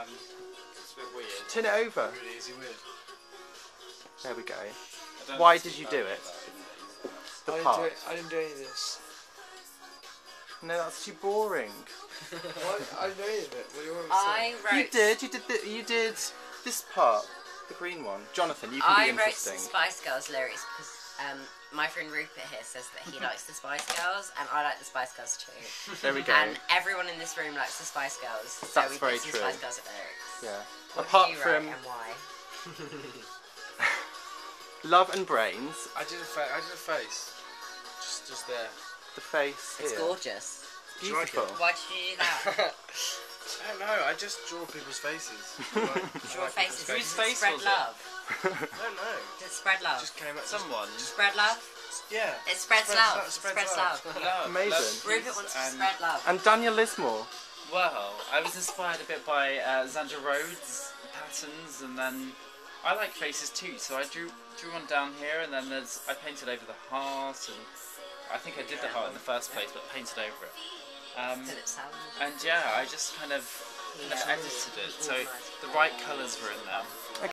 and it's a bit weird. Turn it over. Really easy weird. There we go. Why did you do it? The I, didn't do part. it, I didn't do any of this. No, that's too boring. What? I didn't do any of it. What do you want me to I say? wrote. You did. You did. The, you did this part, the green one. Jonathan, you can I be wrote some interesting. Spice Girls lyrics because um, my friend Rupert here says that he likes the Spice Girls, and I like the Spice Girls too. There we go. And everyone in this room likes the Spice Girls, so That's we very put some true. Spice Girls lyrics. Yeah. What Apart did you write from and why? love and brains, I did a fa- I did a face. Just, just there. the face It's here. gorgeous. Do you like Beautiful. it? Why did you do that? I don't know. I just draw people's faces. I Draw like faces. people's Whose face spread was it? love? I don't know. Just spread love? Just came out. Someone. spread love. Yeah. It spreads, Spreads love. love, It spreads spreads love. love. Love, Amazing. love Rupert is- wants to and- spread love. And Daniel Lismore. Well, I was inspired a bit by uh, Zandra Rhodes patterns, and then I like faces too. So I drew drew one down here, and then there's I painted over the heart, and I think I did the heart in the first place, but painted over it. Um, Philip Salmon. and yeah, I just kind of, edited it, so the right colours were in there.